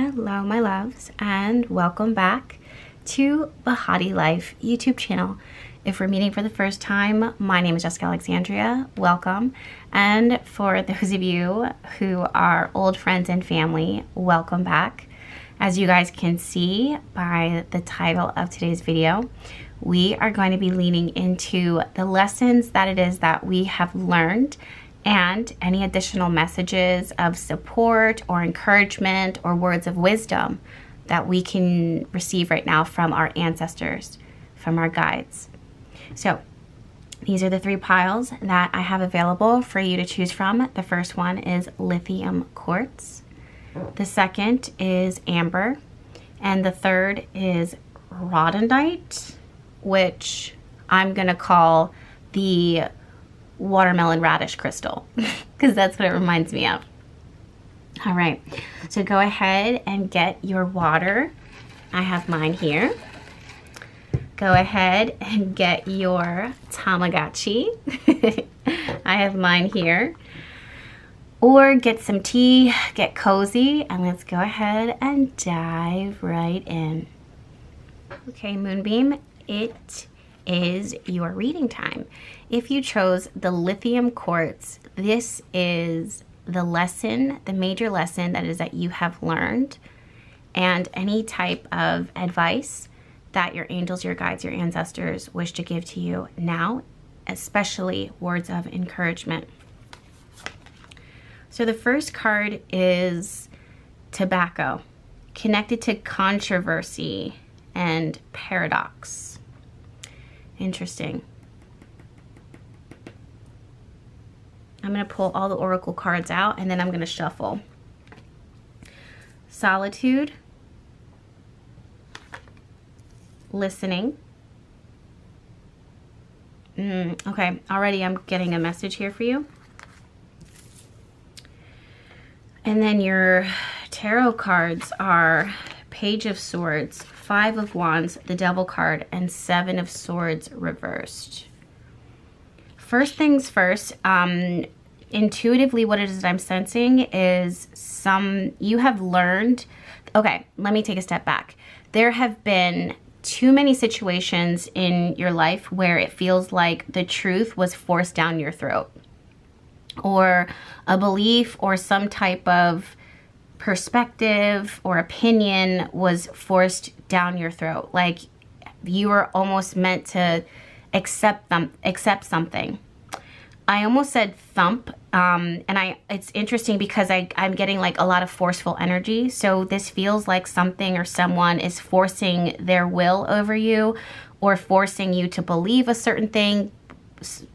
Hello, my loves, and welcome back to Behati Life YouTube channel. If we're meeting for the first time, my name is Jessica Alexandria. Welcome. And for those of you who are old friends and family, welcome back. As you guys can see by the title of today's video, we are going to be leaning into the lessons that it is that we have learned and any additional messages of support or encouragement or words of wisdom that we can receive right now from our ancestors, from our guides. So, these are the three piles that I have available for you to choose from. The first one is lithium quartz. The second is amber. And the third is rhodonite, which I'm going to call the watermelon radish crystal because that's what it reminds me of. All right, so go ahead and get your water. I have mine here. Go ahead and get your Tamagotchi. I have mine here. Or get some tea, get cozy, and let's go ahead and dive right in. Okay, Moonbeam, it is your reading time. If you chose the lithium quartz, this is the lesson, the major lesson that is that you have learned and any type of advice that your angels, your guides, your ancestors wish to give to you now, especially words of encouragement. So the first card is tobacco, connected to controversy and paradox. Interesting. I'm going to pull all the oracle cards out and then I'm going to shuffle. Solitude. Listening. Mm, okay, already I'm getting a message here for you. And then your tarot cards are Page of Swords, Five of Wands, the Devil card, and Seven of Swords reversed. First things first, um, intuitively what it is that I'm sensing is some, you have learned, okay, let me take a step back. There have been too many situations in your life where it feels like the truth was forced down your throat or a belief or some type of perspective or opinion was forced down your throat like you were almost meant to accept them accept something I almost said thump, um, and I it's interesting because I, I'm getting like a lot of forceful energy. So this feels like something or someone is forcing their will over you or forcing you to believe a certain thing,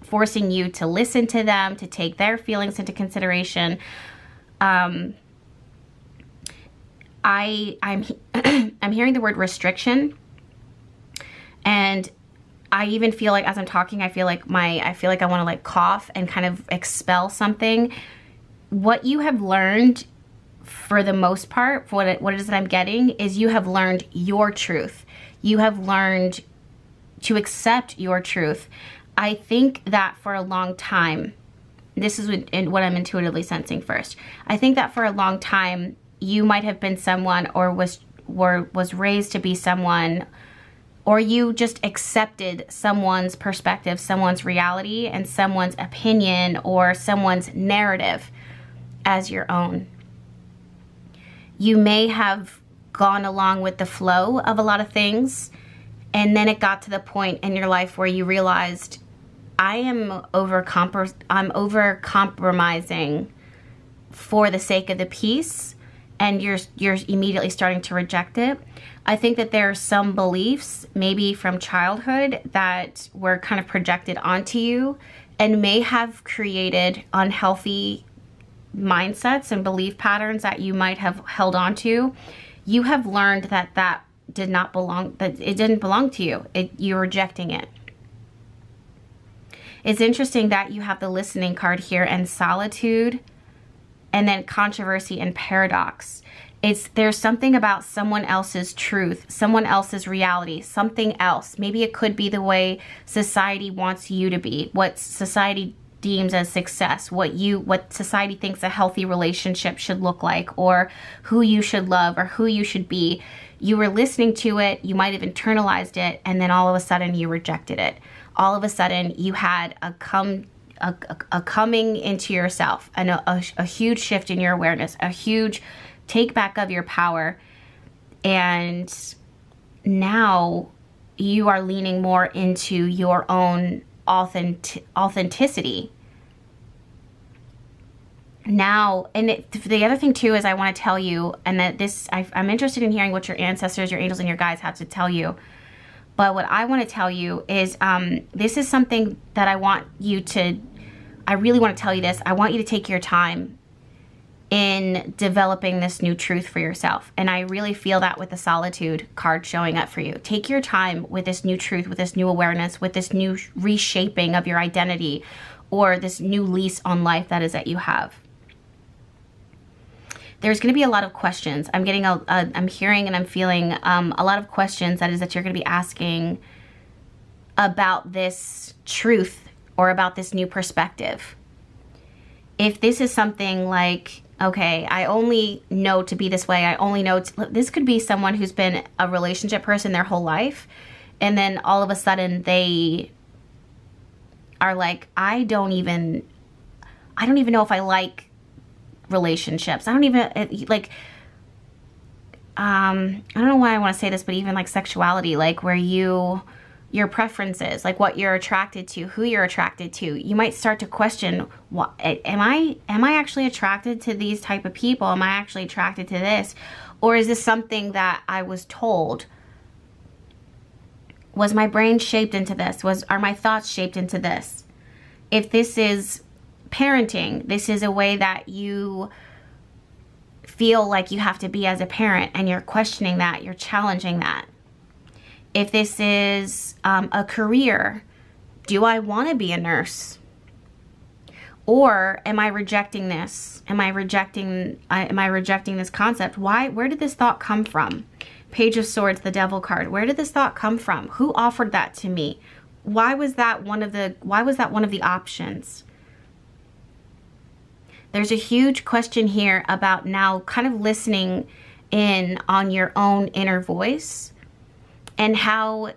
forcing you to listen to them, to take their feelings into consideration. Um, I I'm I'm hearing the word restriction and I even feel like as I'm talking, I feel like my, I feel like I want to like cough and kind of expel something. What you have learned for the most part, for what it, what it is that I'm getting, is you have learned your truth. You have learned to accept your truth. I think that for a long time, this is what I'm intuitively sensing first. I think that for a long time, you might have been someone or was, were, was raised to be someone or you just accepted someone's perspective, someone's reality, and someone's opinion or someone's narrative as your own. You may have gone along with the flow of a lot of things, and then it got to the point in your life where you realized, I am over I'm over compromising for the sake of the peace, and you're you're immediately starting to reject it I think that there are some beliefs, maybe from childhood, that were kind of projected onto you and may have created unhealthy mindsets and belief patterns that you might have held on to. You have learned that that did not belong, that it didn't belong to you. It, you're rejecting it. It's interesting that you have the listening card here and solitude and then controversy and paradox. It's there's something about someone else's truth, someone else's reality, something else. Maybe it could be the way society wants you to be, what society deems as success, what you what society thinks a healthy relationship should look like or who you should love or who you should be. You were listening to it, you might have internalized it and then all of a sudden you rejected it. All of a sudden you had a come a, a, coming into yourself and a, a, a huge shift in your awareness, a huge take back of your power. And now you are leaning more into your own authentic- authenticity. Now and it, the other thing too is i want to tell you and that this I, i'm interested in hearing what your ancestors your angels and your guides have to tell you. But what i want to tell you is um, this is something that i want you to i really want to tell you this. I want you to take your time in developing this new truth for yourself and i really feel that with the solitude card showing up for you take your time with this new truth with this new awareness with this new reshaping of your identity or this new lease on life that is that you have there's going to be a lot of questions. I'm getting a, a I'm hearing and I'm feeling um, a lot of questions that is that you're going to be asking about this truth or about this new perspective. If this is something like, okay, I only know to be this way, I only know to, this could be someone who's been a relationship person their whole life, and then all of a sudden they are like, I don't even, I don't even know if I like relationships. I don't even like um I don't know why I want to say this, but even like sexuality, like where you your preferences, like what you're attracted to, who you're attracted to. You might start to question, what am I am I actually attracted to these type of people? Am I actually attracted to this? Or is this something that I was told? Was my brain shaped into this? Was are my thoughts shaped into this? If this is parenting. This is a way that you feel like you have to be as a parent and you're questioning that, you're challenging that. If this is um, a career, do I want to be a nurse? Or am I rejecting this? Am I rejecting am I rejecting this concept? Why where did this thought come from? Page of Swords, the Devil card. Where did this thought come from? Who offered that to me? Why was that one of the why was that one of the options? There's a huge question here about now kind of listening in on your own inner voice and how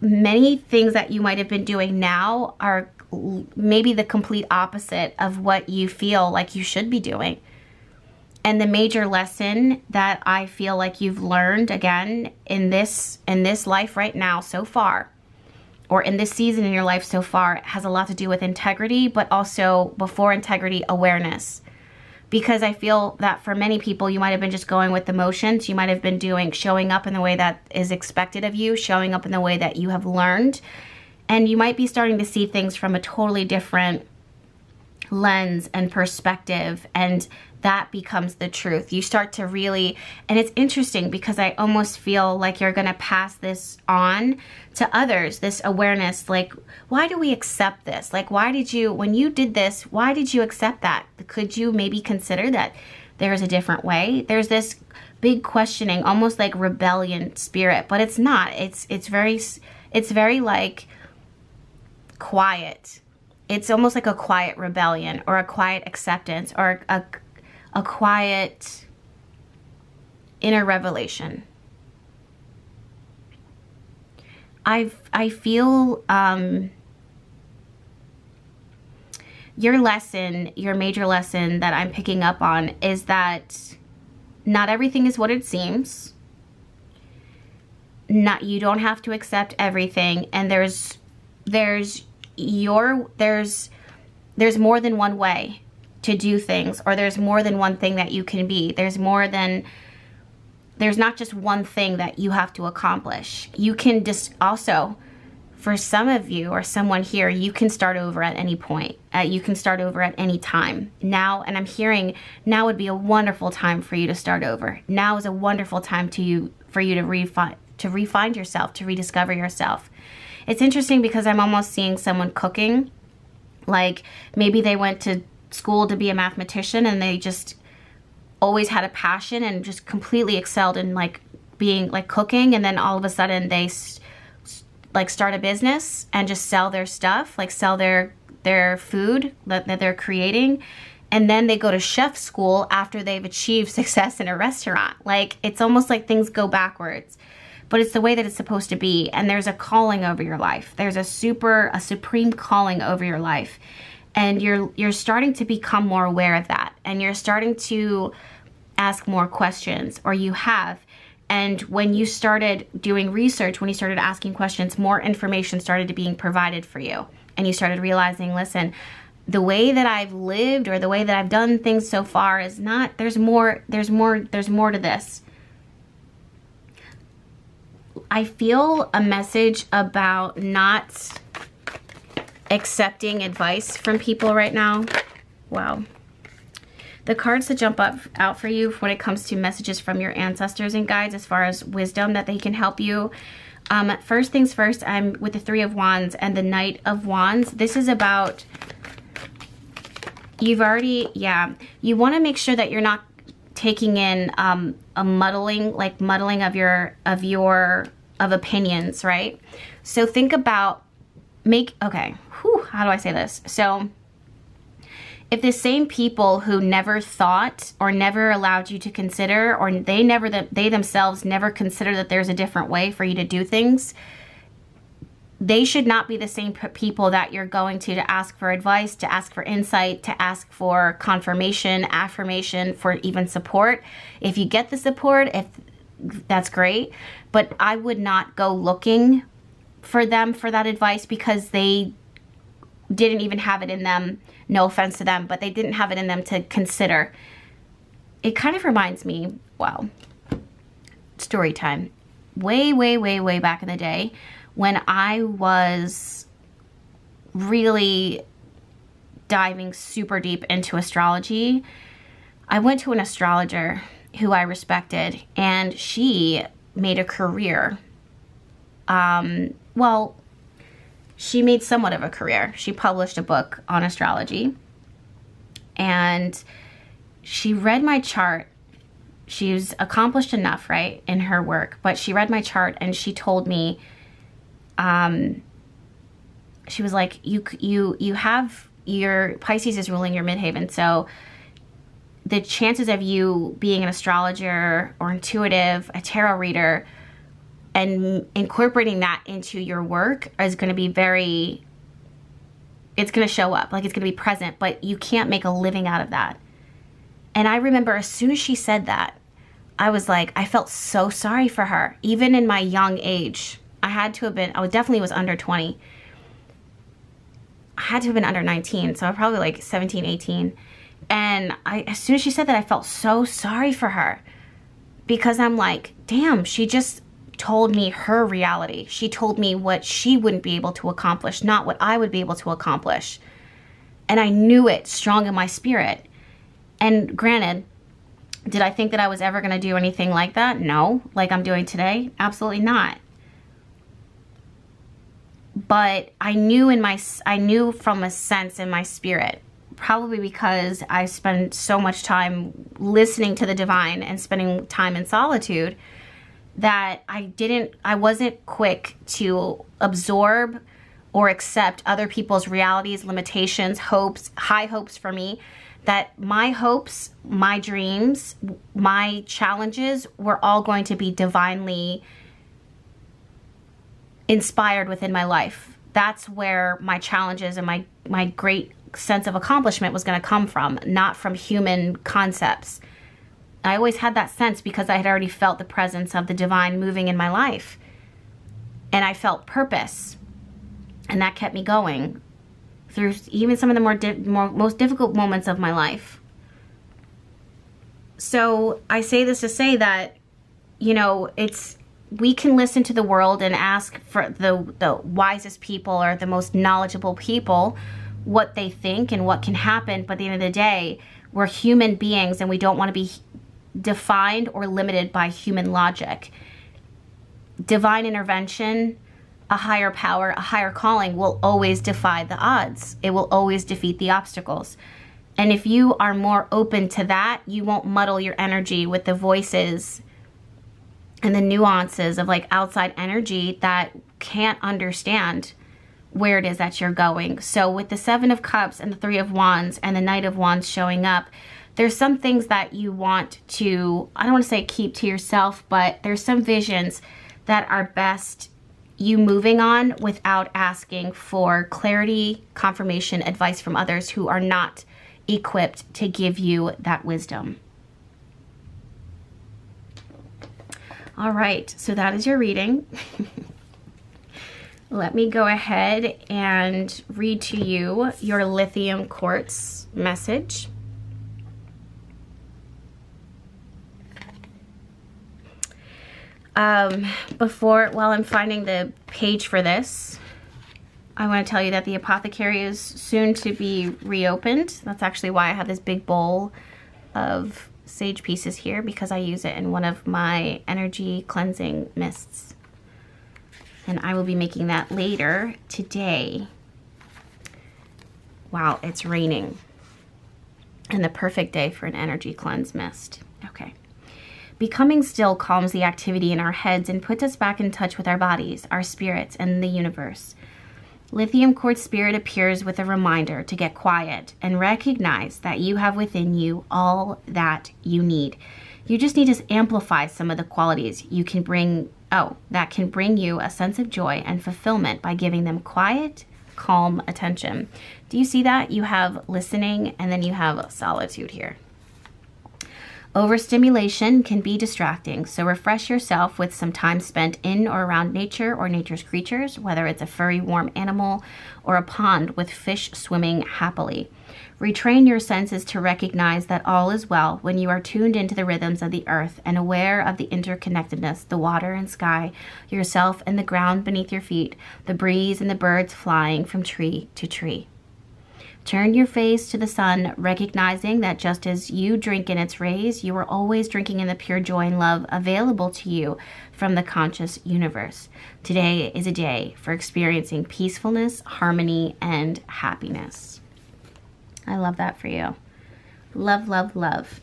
many things that you might have been doing now are maybe the complete opposite of what you feel like you should be doing. And the major lesson that I feel like you've learned again in this in this life right now so far or in this season in your life so far has a lot to do with integrity, but also before integrity, awareness. Because I feel that for many people, you might have been just going with the motions. You might have been doing, showing up in the way that is expected of you, showing up in the way that you have learned. And you might be starting to see things from a totally different lens and perspective. And that becomes the truth. You start to really, and it's interesting because I almost feel like you're going to pass this on to others, this awareness. Like, why do we accept this? Like, why did you, when you did this, why did you accept that? Could you maybe consider that there's a different way? There's this big questioning, almost like rebellion spirit, but it's not. It's, it's very, it's very like quiet. It's almost like a quiet rebellion or a quiet acceptance or a, a quiet inner revelation. I I feel um, your lesson, your major lesson that I'm picking up on is that not everything is what it seems. Not you don't have to accept everything and there's there's your there's there's more than one way to do things or there's more than one thing that you can be. There's more than there's not just one thing that you have to accomplish. You can just also for some of you or someone here, you can start over at any point. Uh, you can start over at any time. Now, and I'm hearing now would be a wonderful time for you to start over. Now is a wonderful time to you for you to refine to refine yourself, to rediscover yourself. It's interesting because I'm almost seeing someone cooking. Like maybe they went to school to be a mathematician and they just always had a passion and just completely excelled in like being like cooking and then all of a sudden they like start a business and just sell their stuff like sell their their food that, that they're creating and then they go to chef school after they've achieved success in a restaurant. Like it's almost like things go backwards. But it's the way that it's supposed to be and there's a calling over your life. There's a super a supreme calling over your life. And you're you're starting to become more aware of that and you're starting to ask more questions or you have and when you started doing research, when you started asking questions, more information started to being provided for you. And you started realizing, listen, the way that I've lived or the way that I've done things so far is not there's more there's more there's more to this. I feel a message about not accepting advice from people right now. Wow. The cards that jump up out for you when it comes to messages from your ancestors and guides as far as wisdom that they can help you. Um, first things first, I'm with the Three of Wands and the Knight of Wands. This is about you've already, yeah, you want to make sure that you're not taking in um, a muddling, like muddling of your, of your, of opinions, right? So think about, make, okay, whew, how do I say this? So if the same people who never thought or never allowed you to consider or they never, they themselves never consider that there's a different way for you to do things, they should not be the same people that you're going to to ask for advice, to ask for insight, to ask for confirmation, affirmation, for even support. If you get the support, if that's great, but I would not go looking for them for that advice because they didn't even have it in them. No offense to them, but they didn't have it in them to consider. It kind of reminds me, wow, story time. Way, way, way, way back in the day, when I was really diving super deep into astrology, I went to an astrologer who I respected, and she made a career. Um, well, she made somewhat of a career. She published a book on astrology, and she read my chart. She's accomplished enough, right, in her work, but she read my chart and she told me um, she was like, you, you, you have your Pisces is ruling your midheaven. So the chances of you being an astrologer or intuitive, a tarot reader, and incorporating that into your work is going to be very, it's going to show up, like it's going to be present, but you can't make a living out of that. And I remember as soon as she said that, I was like, I felt so sorry for her, even in my young age. I had to have been, I definitely was under 20. I had to have been under 19, so probably like 17, 18. And I, as soon as she said that, I felt so sorry for her because I'm like, damn, she just told me her reality. She told me what she wouldn't be able to accomplish, not what I would be able to accomplish. And I knew it strong in my spirit. And granted, did I think that I was ever going to do anything like that? No. Like I'm doing today? Absolutely not but I knew in my, I knew from a sense in my spirit, probably because I spend so much time listening to the divine and spending time in solitude, that I didn't, I wasn't quick to absorb or accept other people's realities, limitations, hopes, high hopes for me, that my hopes, my dreams, my challenges were all going to be divinely inspired within my life. That's where my challenges and my, my great sense of accomplishment was going to come from, not from human concepts. I always had that sense because I had already felt the presence of the divine moving in my life. And I felt purpose. And that kept me going through even some of the more, more most difficult moments of my life. So I say this to say that, you know, it's we can listen to the world and ask for the, the wisest people or the most knowledgeable people what they think and what can happen. But at the end of the day, we're human beings and we don't want to be defined or limited by human logic. Divine intervention, a higher power, a higher calling will always defy the odds. It will always defeat the obstacles. And if you are more open to that, you won't muddle your energy with the voices and the nuances of like outside energy that can't understand where it is that you're going. So with the Seven of Cups and the Three of Wands and the Knight of Wands showing up, there's some things that you want to, I don't want to say keep to yourself, but there's some visions that are best you moving on without asking for clarity, confirmation, advice from others who are not equipped to give you that wisdom. All right, so that is your reading. Let me go ahead and read to you your lithium quartz message. Um, before, while I'm finding the page for this, I want to tell you that the apothecary is soon to be reopened. That's actually why I have this big bowl of sage pieces here because I use it in one of my energy cleansing mists. And I will be making that later today. Wow, it's raining. And the perfect day for an energy cleanse mist. Okay. Becoming still calms the activity in our heads and puts us back in touch with our bodies, our spirits, and the universe. Lithium quartz spirit appears with a reminder to get quiet and recognize that you have within you all that you need. You just need to amplify some of the qualities you can bring, oh, that can bring you a sense of joy and fulfillment by giving them quiet, calm attention. Do you see that? You have listening and then you have solitude here. Overstimulation can be distracting, so refresh yourself with some time spent in or around nature or nature's creatures, whether it's a furry, warm animal or a pond with fish swimming happily. Retrain your senses to recognize that all is well when you are tuned into the rhythms of the earth and aware of the interconnectedness, the water and sky, yourself and the ground beneath your feet, the breeze and the birds flying from tree to tree. Turn your face to the sun, recognizing that just as you drink in its rays, you are always drinking in the pure joy and love available to you from the conscious universe. Today is a day for experiencing peacefulness, harmony, and happiness. I love that for you. Love, love, love.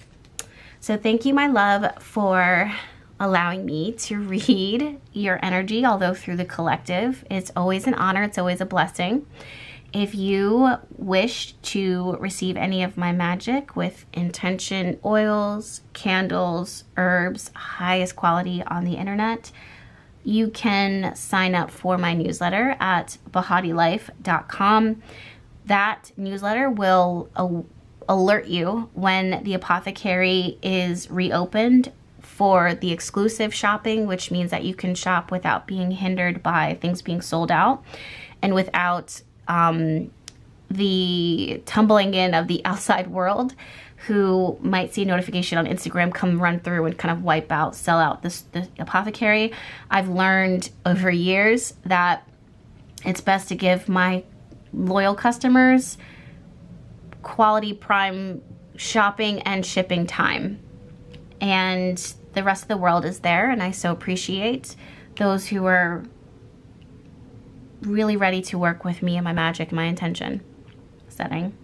So, thank you, my love, for allowing me to read your energy, although through the collective. It's always an honor, it's always a blessing. If you wish to receive any of my magic with intention oils, candles, herbs, highest quality on the internet, you can sign up for my newsletter at behatilife.com. That newsletter will alert you when the apothecary is reopened for the exclusive shopping, which means that you can shop without being hindered by things being sold out and without um, the tumbling in of the outside world who might see a notification on Instagram come run through and kind of wipe out, sell out this the apothecary. I've learned over years that it's best to give my loyal customers quality prime shopping and shipping time. And the rest of the world is there and I so appreciate those who are really ready to work with me and my magic and my intention setting.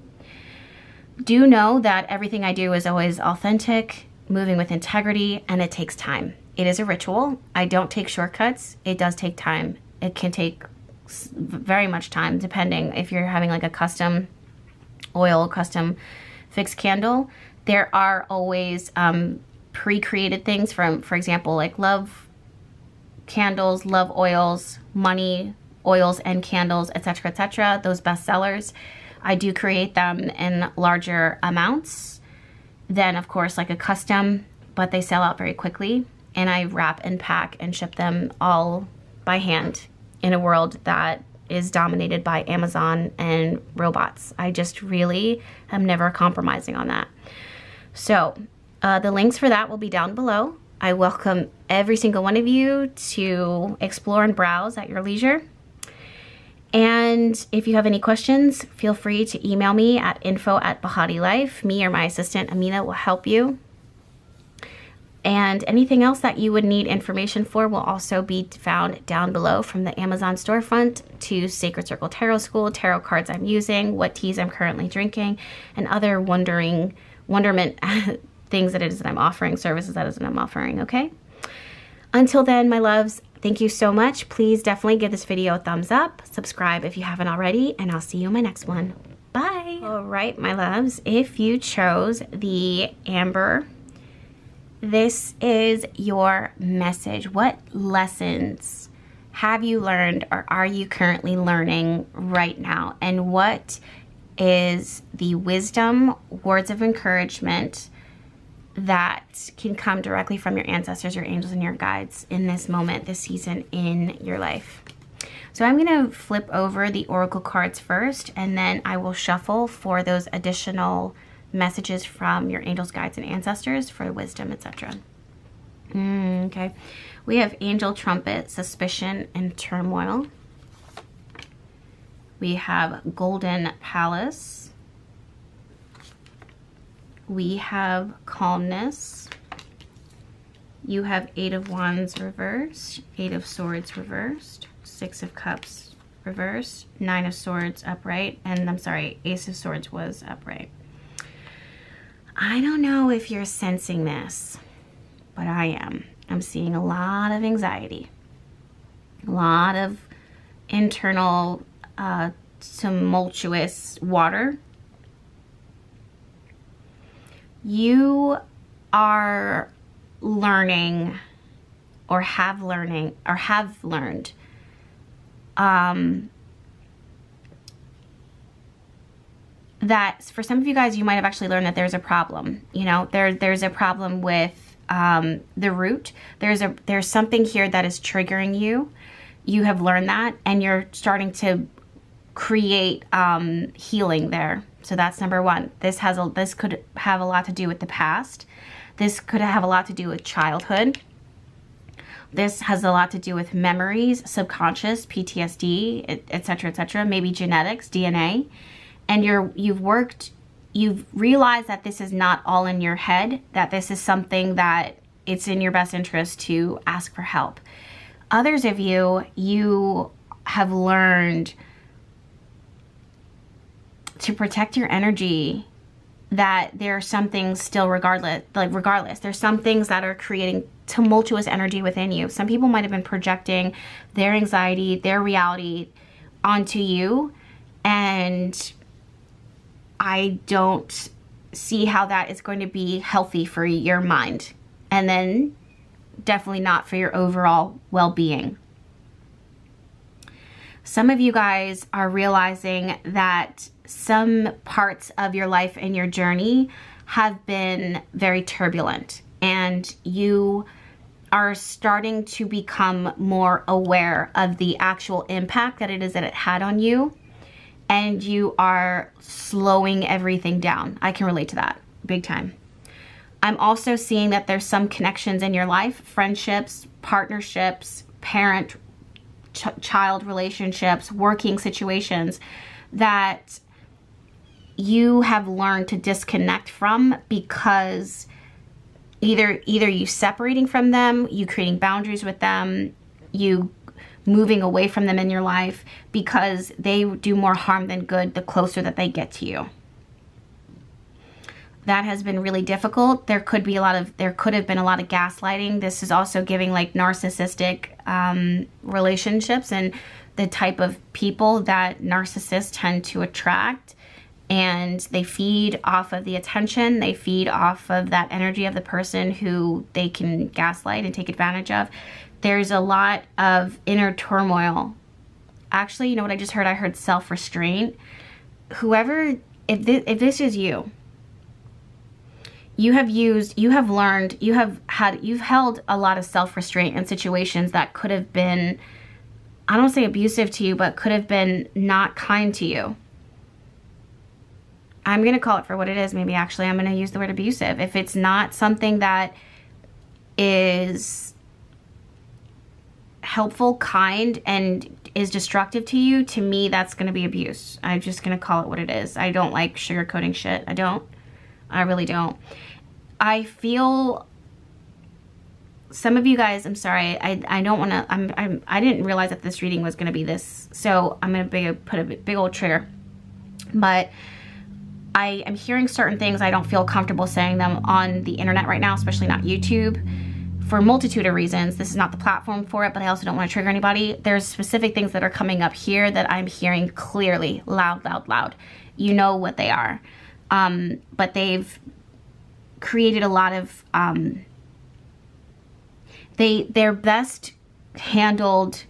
Do know that everything I do is always authentic, moving with integrity, and it takes time. It is a ritual. I don't take shortcuts. It does take time. It can take very much time depending if you're having like a custom oil, custom fixed candle. There are always um, pre-created things from, for example, like love candles, love oils, money, oils and candles, etc., etc. Those bestsellers, I do create them in larger amounts than, of course, like a custom, but they sell out very quickly. And I wrap and pack and ship them all by hand in a world that is dominated by Amazon and robots. I just really am never compromising on that. So uh, the links for that will be down below. I welcome every single one of you to explore and browse at your leisure. And if you have any questions, feel free to email me at info at Behati Life. Me or my assistant Amina will help you. And anything else that you would need information for will also be found down below from the Amazon storefront to Sacred Circle Tarot School, tarot cards I'm using, what teas I'm currently drinking, and other wondering wonderment things that it is that I'm offering, services that is that I'm offering, okay? Until then, my loves, Thank you so much. Please definitely give this video a thumbs up, subscribe if you haven't already, and I'll see you in my next one. Bye. All right, my loves, if you chose the Amber, this is your message. What lessons have you learned or are you currently learning right now? And what is the wisdom, words of encouragement, that can come directly from your ancestors, your angels, and your guides in this moment, this season in your life. So I'm going to flip over the oracle cards first, and then I will shuffle for those additional messages from your angels, guides, and ancestors for wisdom, etc. Mm, okay. We have angel trumpet, suspicion, and turmoil. We have golden palace we have calmness. You have eight of wands reversed, eight of swords reversed, six of cups reversed, nine of swords upright, and I'm sorry, ace of swords was upright. I don't know if you're sensing this, but I am. I'm seeing a lot of anxiety, a lot of internal uh, tumultuous water you are learning or have learning or have learned um, that for some of you guys you might have actually learned that there's a problem you know there there's a problem with um, the root. There's a there's something here that is triggering you. You have learned that and you're starting to create um, healing there so that's number one. This has a this could have a lot to do with the past. This could have a lot to do with childhood. This has a lot to do with memories, subconscious, PTSD, etc., etc. maybe genetics, DNA. And you're you've worked you've realized that this is not all in your head, that this is something that it's in your best interest to ask for help. Others of you, you have learned to protect your energy that there are some things still regardless like regardless there's some things that are creating tumultuous energy within you. Some people might have been projecting their anxiety their reality onto you and i don't see how that is going to be healthy for your mind and then definitely not for your overall well-being. Some of you guys are realizing that some parts of your life and your journey have been very turbulent and you are starting to become more aware of the actual impact that it is that it had on you and you are slowing everything down. I can relate to that big time. I'm also seeing that there's some connections in your life, friendships, partnerships, parent ch child relationships, working situations that you have learned to disconnect from because either either you separating from them, you creating boundaries with them, you moving away from them in your life because they do more harm than good the closer that they get to you. That has been really difficult. There could be a lot of, there could have been a lot of gaslighting. This is also giving like narcissistic um, relationships and the type of people that narcissists tend to attract and they feed off of the attention. They feed off of that energy of the person who they can gaslight and take advantage of. There's a lot of inner turmoil. Actually you know what i just heard? I heard self-restraint. Whoever if this, if this is you you have used you have learned you have had you've held a lot of self-restraint in situations that could have been i don't say abusive to you but could have been not kind to you I'm going to call it for what it is. Maybe actually I'm going to use the word abusive. If it's not something that is helpful, kind, and is destructive to you, to me, that's going to be abuse. I'm just going to call it what it is. I don't like sugarcoating shit. I don't. I really don't. I feel some of you guys, I'm sorry, I, I don't want to, I'm, I'm, I didn't realize that this reading was going to be this, so I'm going to be put a big old trigger. But I am hearing certain things. I don't feel comfortable saying them on the internet right now, especially not YouTube, for a multitude of reasons. This is not the platform for it, but I also don't want to trigger anybody. There's specific things that are coming up here that I'm hearing clearly, loud, loud, loud. You know what they are. Um, but they've created a lot of, um, they, they're best handled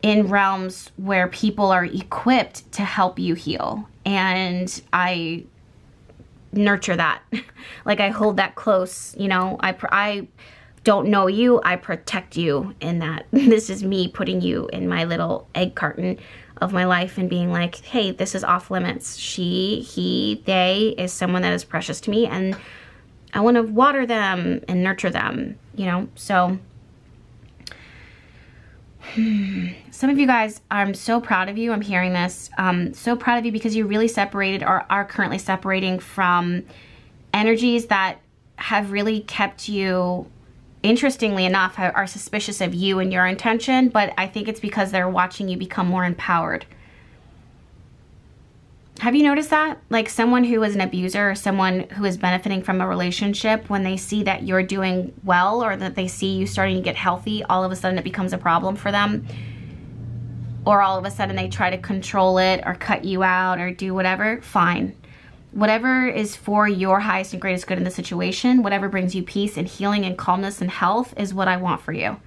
in realms where people are equipped to help you heal. And I nurture that. like I hold that close, you know, I, I don't know you, I protect you in that. this is me putting you in my little egg carton of my life and being like, hey, this is off limits. She, he, they is someone that is precious to me and I want to water them and nurture them, you know? So some of you guys, I'm so proud of you. I'm hearing this. Um, so proud of you because you really separated or are currently separating from energies that have really kept you, interestingly enough, are suspicious of you and your intention. But I think it's because they're watching you become more empowered. Have you noticed that? Like someone who is an abuser or someone who is benefiting from a relationship, when they see that you're doing well or that they see you starting to get healthy, all of a sudden it becomes a problem for them. Or all of a sudden they try to control it or cut you out or do whatever, fine. Whatever is for your highest and greatest good in the situation, whatever brings you peace and healing and calmness and health is what I want for you.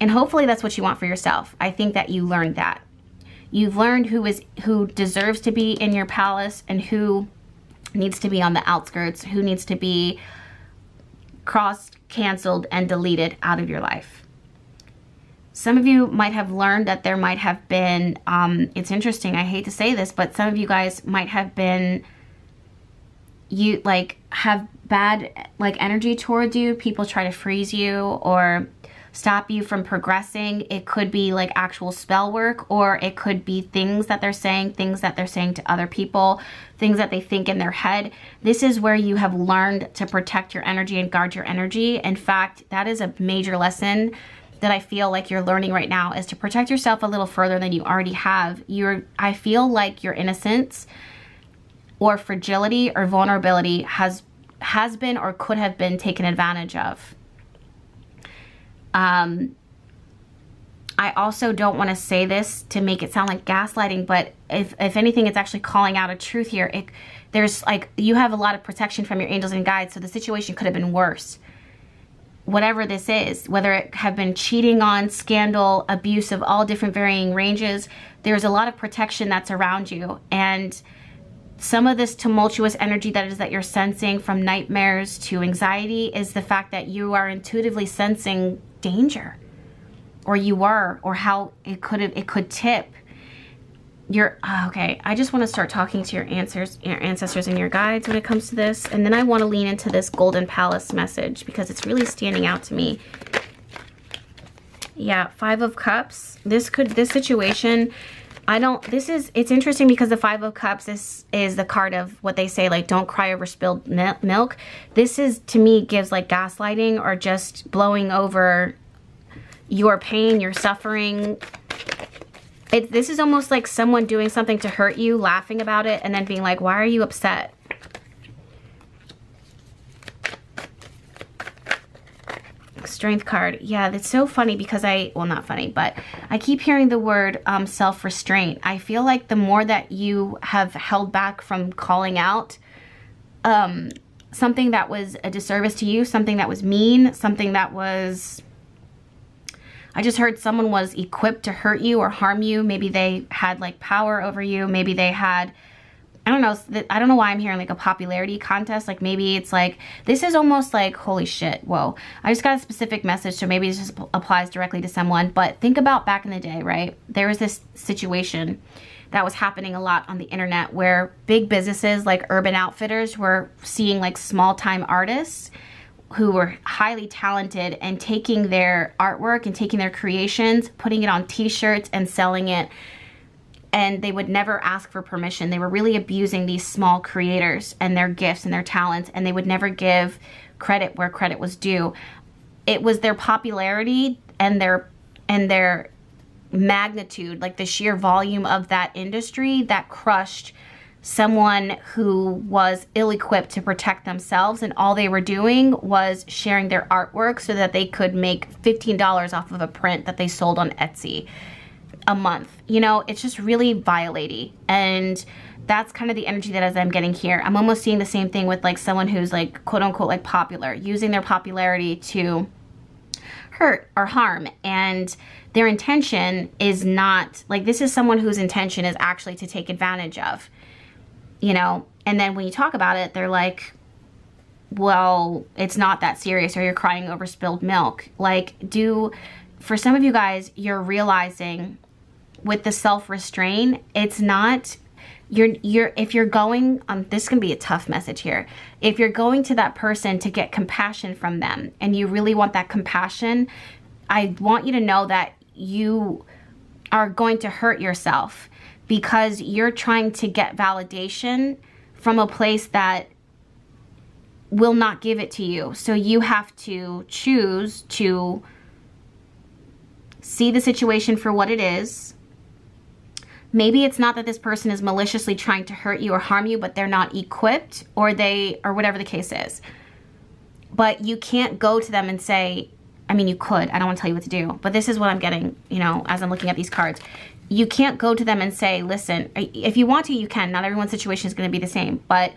And hopefully that's what you want for yourself. I think that you learned that. You've learned who is who deserves to be in your palace and who needs to be on the outskirts, who needs to be crossed, canceled, and deleted out of your life. Some of you might have learned that there might have been, um, it's interesting, I hate to say this, but some of you guys might have been, you like have bad like energy towards you. People try to freeze you or stop you from progressing. It could be like actual spell work or it could be things that they're saying, things that they're saying to other people, things that they think in their head. This is where you have learned to protect your energy and guard your energy. In fact, that is a major lesson that I feel like you're learning right now is to protect yourself a little further than you already have. You're I feel like your innocence or fragility or vulnerability has has been or could have been taken advantage of. Um, I also don't want to say this to make it sound like gaslighting, but if, if anything, it's actually calling out a truth here. It, there's like, you have a lot of protection from your angels and guides, so the situation could have been worse. Whatever this is, whether it have been cheating on, scandal, abuse of all different varying ranges, there's a lot of protection that's around you. And some of this tumultuous energy that is that you're sensing from nightmares to anxiety is the fact that you are intuitively sensing danger or you were or how it could have it could tip your oh, okay i just want to start talking to your answers your ancestors and your guides when it comes to this and then i want to lean into this golden palace message because it's really standing out to me. Yeah five of cups. This could this situation I don't, this is, it's interesting because the Five of Cups is, is the card of what they say, like, don't cry over spilled milk. This is, to me, gives like gaslighting or just blowing over your pain, your suffering. It, this is almost like someone doing something to hurt you, laughing about it, and then being like, why are you upset? Strength card. Yeah, that's so funny because I, well, not funny, but I keep hearing the word um, self-restraint. I feel like the more that you have held back from calling out um, something that was a disservice to you, something that was mean, something that was, I just heard someone was equipped to hurt you or harm you. Maybe they had like power over you. Maybe they had I don't know, I don't know why I'm hearing like a popularity contest. Like maybe it's like, this is almost like, holy shit, whoa. I just got a specific message, so maybe it just applies directly to someone. But think about back in the day, right? There was this situation that was happening a lot on the internet where big businesses like Urban Outfitters were seeing like small time artists who were highly talented and taking their artwork and taking their creations, putting it on t-shirts and selling it and they would never ask for permission. They were really abusing these small creators and their gifts and their talents, and they would never give credit where credit was due. It was their popularity and their and their magnitude, like the sheer volume of that industry that crushed someone who was ill-equipped to protect themselves and all they were doing was sharing their artwork so that they could make $15 off of a print that they sold on Etsy a month. You know, it's just really violating. And that's kind of the energy that as I'm getting here. I'm almost seeing the same thing with like someone who's like quote unquote like popular, using their popularity to hurt or harm. And their intention is not like this is someone whose intention is actually to take advantage of you know, and then when you talk about it, they're like, well, it's not that serious or you're crying over spilled milk. Like, do, for some of you guys, you're realizing with the self-restraint, it's not, you're, you're, if you're going, um, this can be a tough message here. If you're going to that person to get compassion from them and you really want that compassion, I want you to know that you are going to hurt yourself because you're trying to get validation from a place that will not give it to you. So you have to choose to see the situation for what it is. Maybe it's not that this person is maliciously trying to hurt you or harm you, but they're not equipped or they, or whatever the case is. But you can't go to them and say, I mean, you could, I don't want to tell you what to do, but this is what I'm getting, you know, as I'm looking at these cards you can't go to them and say, listen, if you want to, you can. Not everyone's situation is going to be the same, but,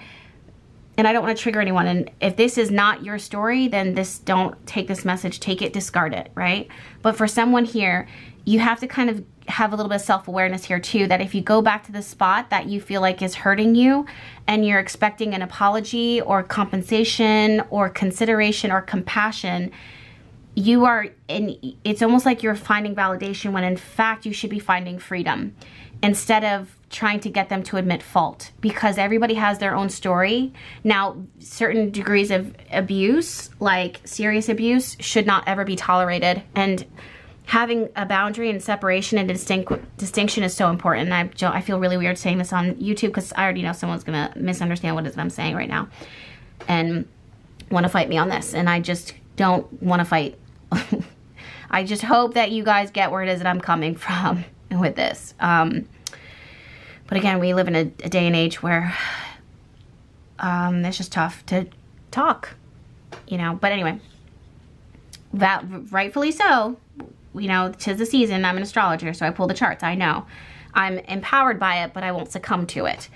and I don't want to trigger anyone. And if this is not your story, then this, don't take this message, take it, discard it, right? But for someone here, you have to kind of have a little bit of self-awareness here too, that if you go back to the spot that you feel like is hurting you and you're expecting an apology or compensation or consideration or compassion, you are in it's almost like you're finding validation when in fact you should be finding freedom instead of trying to get them to admit fault. Because everybody has their own story. Now certain degrees of abuse like serious abuse should not ever be tolerated. And having a boundary and separation and distinct distinction is so important and I, I feel really weird saying this on YouTube because I already know someone's gonna misunderstand what it is I'm saying right now and want to fight me on this and I just don't want to fight I just hope that you guys get where it is that I'm coming from with this. Um, but again, we live in a, a day and age where um, it's just tough to talk, you know. But anyway, that rightfully so. You know, tis the season. I'm an astrologer, so I pull the charts. I know. I'm empowered by it, but I won't succumb to it.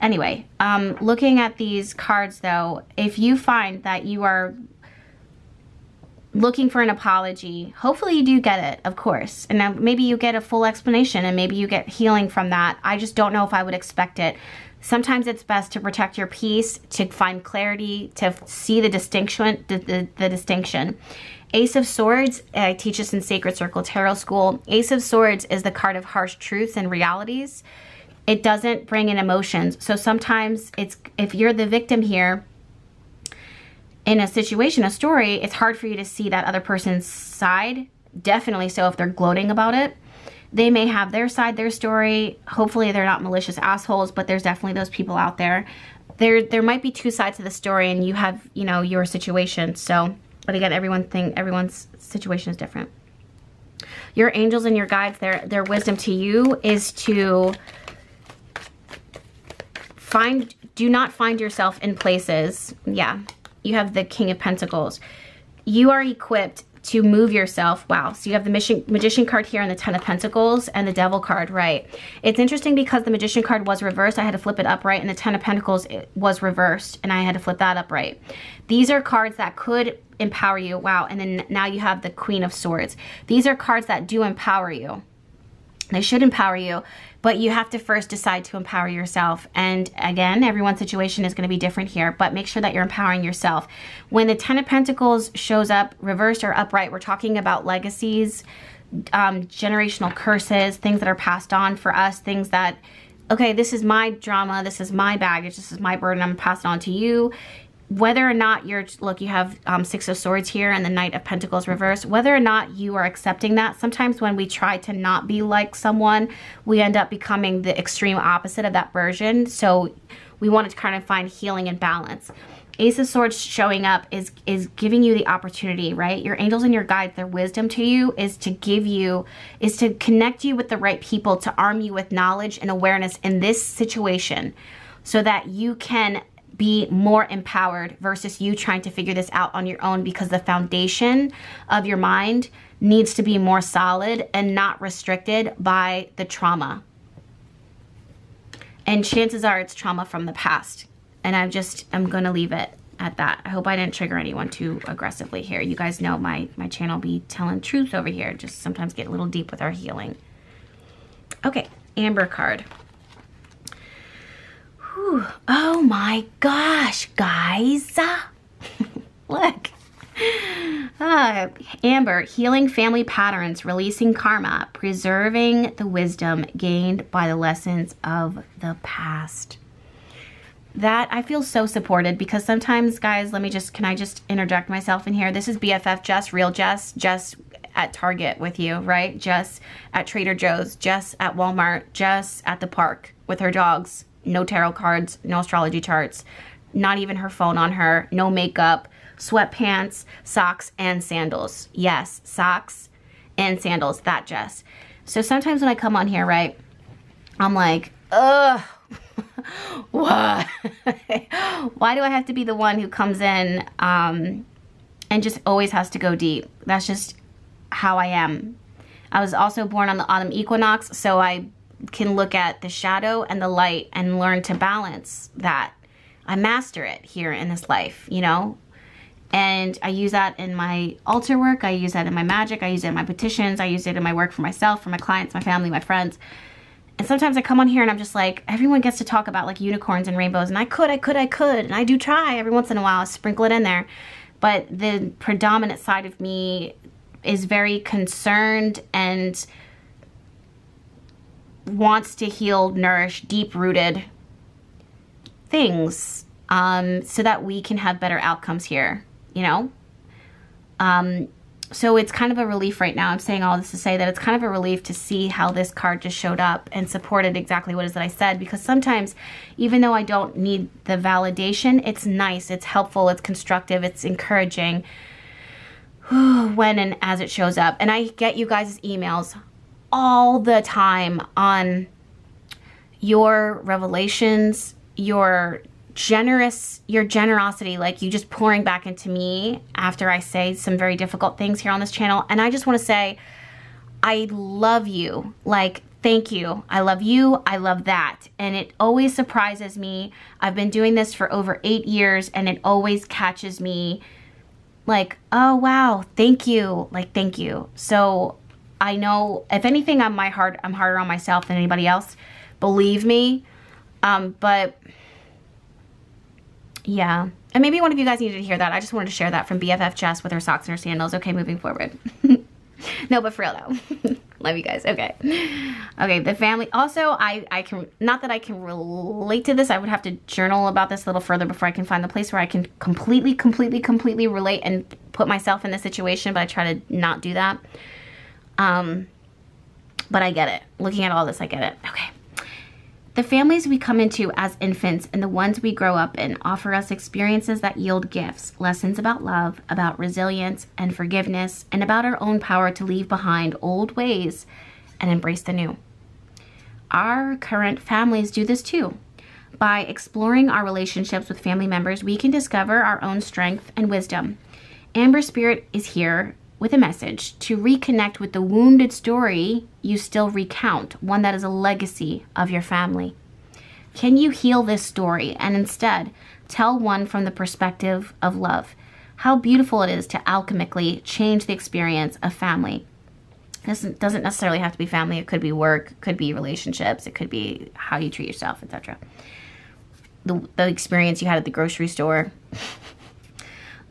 Anyway, um, looking at these cards though, if you find that you are looking for an apology. Hopefully you do get it, of course. And maybe you get a full explanation and maybe you get healing from that. I just don't know if I would expect it. Sometimes it's best to protect your peace, to find clarity, to see the distinction. The, the, the distinction. Ace of Swords, uh, I teach this in Sacred Circle Tarot School. Ace of Swords is the card of harsh truths and realities. It doesn't bring in emotions. So sometimes it's if you're the victim here, in a situation, a story, it's hard for you to see that other person's side. Definitely so if they're gloating about it. They may have their side, their story. Hopefully they're not malicious assholes, but there's definitely those people out there. There there might be two sides to the story and you have, you know, your situation. So, but again, everyone thing everyone's situation is different. Your angels and your guides, their their wisdom to you is to find do not find yourself in places. Yeah, you have the King of Pentacles. You are equipped to move yourself. Wow. So you have the mission, Magician card here and the Ten of Pentacles and the Devil card, right? It's interesting because the Magician card was reversed. I had to flip it upright and the Ten of Pentacles was reversed and I had to flip that upright. These are cards that could empower you. Wow. And then now you have the Queen of Swords. These are cards that do empower you. They should empower you, but you have to first decide to empower yourself. And again, everyone's situation is going to be different here, but make sure that you're empowering yourself. When the Ten of Pentacles shows up reversed or upright, we're talking about legacies, um, generational curses, things that are passed on for us, things that, okay, this is my drama, this is my baggage, this is my burden, I'm passing on to you whether or not you're, look, you have um, Six of Swords here and the Knight of Pentacles reversed, whether or not you are accepting that, sometimes when we try to not be like someone, we end up becoming the extreme opposite of that version. So we wanted to kind of find healing and balance. Ace of Swords showing up is, is giving you the opportunity, right? Your angels and your guides, their wisdom to you is to give you, is to connect you with the right people, to arm you with knowledge and awareness in this situation so that you can be more empowered versus you trying to figure this out on your own because the foundation of your mind needs to be more solid and not restricted by the trauma. And chances are it's trauma from the past. And I'm just, I'm going to leave it at that. I hope I didn't trigger anyone too aggressively here. You guys know my, my channel be telling truth over here. Just sometimes get a little deep with our healing. Okay, Amber card. Whew. Oh my gosh, guys. Look. Uh, Amber, healing family patterns, releasing karma, preserving the wisdom gained by the lessons of the past. That I feel so supported because sometimes, guys, let me just, can I just interject myself in here? This is BFF Jess, real Jess, Jess at Target with you, right? Jess at Trader Joe's, Jess at Walmart, Jess at the park with her dogs. No tarot cards, no astrology charts, not even her phone on her, no makeup, sweatpants, socks, and sandals. Yes, socks and sandals, that Jess. So sometimes when I come on here, right, I'm like, ugh, why? why do I have to be the one who comes in um, and just always has to go deep? That's just how I am. I was also born on the autumn equinox, so I can look at the shadow and the light and learn to balance that. I master it here in this life, you know? And I use that in my altar work. I use that in my magic. I use it in my petitions. I use it in my work for myself, for my clients, my family, my friends. And sometimes I come on here and I'm just like, everyone gets to talk about like unicorns and rainbows. And I could, I could, I could. And I do try every once in a while, I sprinkle it in there. But the predominant side of me is very concerned and wants to heal, nourish, deep rooted things um, so that we can have better outcomes here you know? Um, so it's kind of a relief right now. I'm saying all this to say that it's kind of a relief to see how this card just showed up and supported exactly what is that I said. Because sometimes, even though I don't need the validation, it's nice, it's helpful, it's constructive, it's encouraging when and as it shows up. And I get you guys' emails all the time on your revelations, your generous, your generosity, like you just pouring back into me after I say some very difficult things here on this channel. And I just want to say, I love you. Like, thank you. I love you. I love that. And it always surprises me. I've been doing this for over eight years and it always catches me like, oh, wow, thank you. Like, thank you. So I know if anything, I'm my hard, I'm harder on myself than anybody else. Believe me. Um, but yeah. And maybe one of you guys needed to hear that. I just wanted to share that from BFF Jess with her socks and her sandals. Okay, moving forward. no, but for real though. Love you guys. Okay. Okay, the family. Also, I, I can, not that I can relate to this. I would have to journal about this a little further before I can find the place where I can completely, completely, completely relate and put myself in the situation, but I try to not do that. Um, but I get it. Looking at all this, I get it. Okay. The families we come into as infants and the ones we grow up in offer us experiences that yield gifts, lessons about love, about resilience and forgiveness, and about our own power to leave behind old ways and embrace the new. Our current families do this too. By exploring our relationships with family members, we can discover our own strength and wisdom. Amber Spirit is here with a message to reconnect with the wounded story you still recount, one that is a legacy of your family. Can you heal this story and instead tell one from the perspective of love? How beautiful it is to alchemically change the experience of family. This doesn't necessarily have to be family. It could be work, it could be relationships, it could be how you treat yourself, etc. The, the experience you had at the grocery store.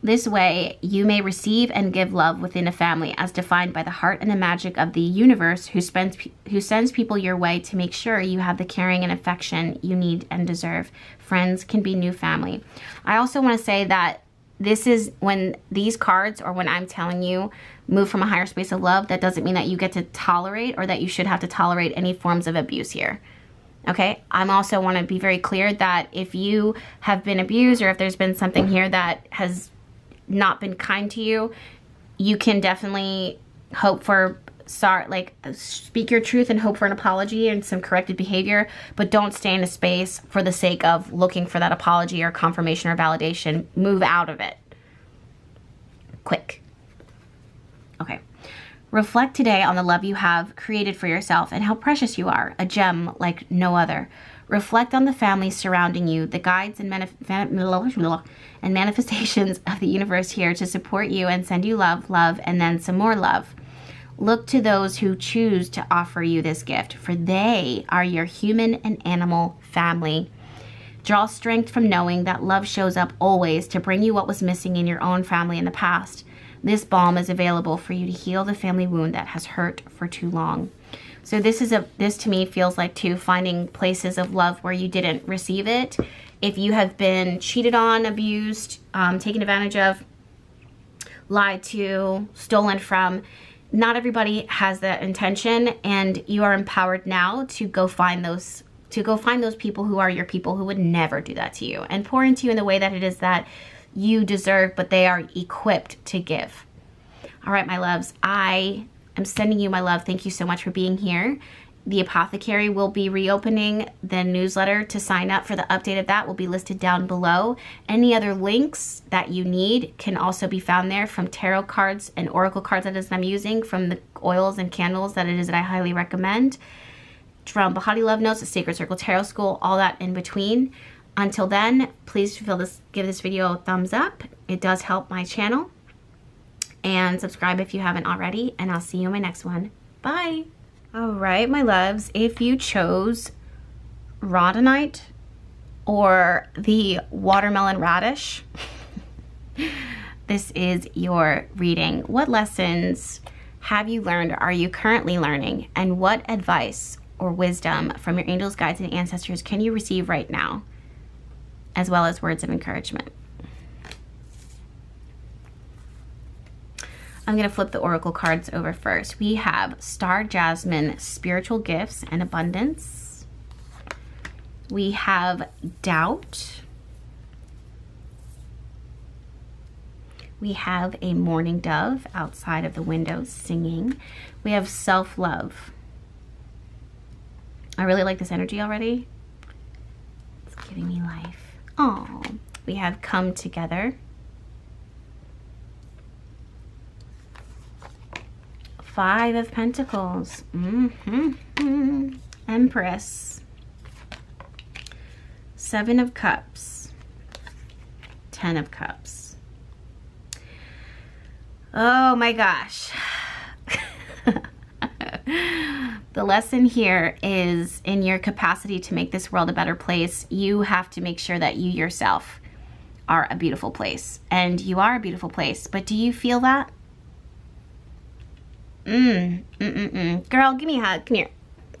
This way, you may receive and give love within a family as defined by the heart and the magic of the universe who, spends, who sends people your way to make sure you have the caring and affection you need and deserve. Friends can be new family. I also want to say that this is when these cards or when I'm telling you move from a higher space of love, that doesn't mean that you get to tolerate or that you should have to tolerate any forms of abuse here. Okay, I'm also want to be very clear that if you have been abused or if there's been something here that has not been kind to you, you can definitely hope for sorry, like speak your truth and hope for an apology and some corrected behavior, but don't stay in a space for the sake of looking for that apology or confirmation or validation. Move out of it. Quick. Okay. Reflect today on the love you have created for yourself and how precious you are, a gem like no other. Reflect on the family surrounding you, the guides and, manif- and manifestations of the universe here to support you and send you love, love, and then some more love. Look to those who choose to offer you this gift, for they are your human and animal family. Draw strength from knowing that love shows up always to bring you what was missing in your own family in the past. This balm is available for you to heal the family wound that has hurt for too long. So this is a this to me feels like too finding places of love where you didn't receive it. If you have been cheated on, abused, um, taken advantage of, lied to, stolen from, not everybody has that intention and you are empowered now to go find those to go find those people who are your people who would never do that to you and pour into you in the way that it is that you deserve but they are equipped to give all right my loves i am sending you my love. Thank you so much for being here. The apothecary will be reopening the newsletter to sign up for the update of that will be listed down below. Any other links that you need can also be found there from tarot cards and oracle cards that is i'm using from the oils and candles that it is that i highly recommend from Behati love notes the sacred circle tarot school all that in between. Until then please feel this give this video a thumbs up. It does help my channel and subscribe if you haven't already and i'll see you in my next one bye all right, my loves, if you chose rhodonite or the watermelon radish, this is your reading. What lessons have you learned, are you currently learning, and what advice or wisdom from your angels, guides, and ancestors can you receive right now, as well as words of encouragement? I'm going to flip the oracle cards over first. We have Star Jasmine, Spiritual Gifts and Abundance. We have Doubt. We have a mourning dove outside of the window singing. We have self-love. I really like this energy already. It's giving me life. Oh, we have come together. Five of Pentacles. Mm -hmm. Empress. Seven of Cups. Ten of Cups. Oh my gosh. the lesson here is in your capacity to make this world a better place, you have to make sure that you yourself are a beautiful place. And you are a beautiful place. But do you feel that? Mm, mm, mm, mm. Girl, give me a hug. Come here.